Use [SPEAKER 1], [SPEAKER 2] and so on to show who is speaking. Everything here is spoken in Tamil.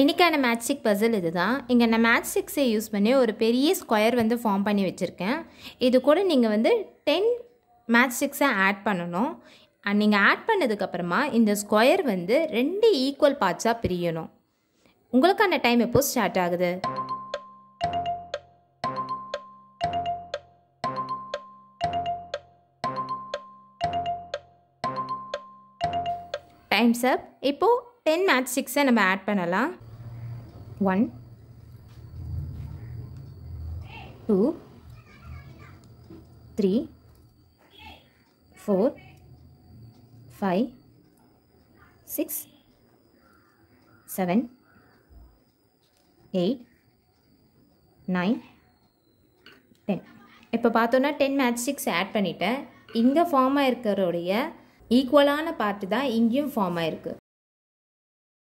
[SPEAKER 1] இன்றைக்கான மேட்சிக் பசில் இது தான் இங்கே நான் மேட்ச் ஸ்டிக்ஸை யூஸ் பண்ணி ஒரு பெரிய ஸ்கொயர் வந்து ஃபார்ம் பண்ணி வச்சுருக்கேன். இது கூட நீங்கள் வந்து டென் மேட்ச் ஸ்டிக்ஸை ஆட் பண்ணணும். நீங்கள் ஆட் பண்ணதுக்கப்புறமா இந்த ஸ்கொயர் வந்து ரெண்டு ஈக்குவல் பார்ட்ஸாக பிரியணும். உங்களுக்கான டைம் எப்போ ஸ்டார்ட் ஆகுது? டைம்ஸ் அப் இப்போது டென் மேட்ச் சிக்ஸை நம்ம ஆட் பண்ணலாம். One two three four five six seven eight nine ten. இப்போ பார்த்தோன்னா டென் மேட்ச் சிக்ஸ் ஆட் பண்ணிட்டேன். இங்கே ஃபார்ம் ஆயிருக்கிறோடைய ஈக்குவலான பார்ட்டு தான் இங்கேயும் ஃபார்ம் ஆயிருக்கு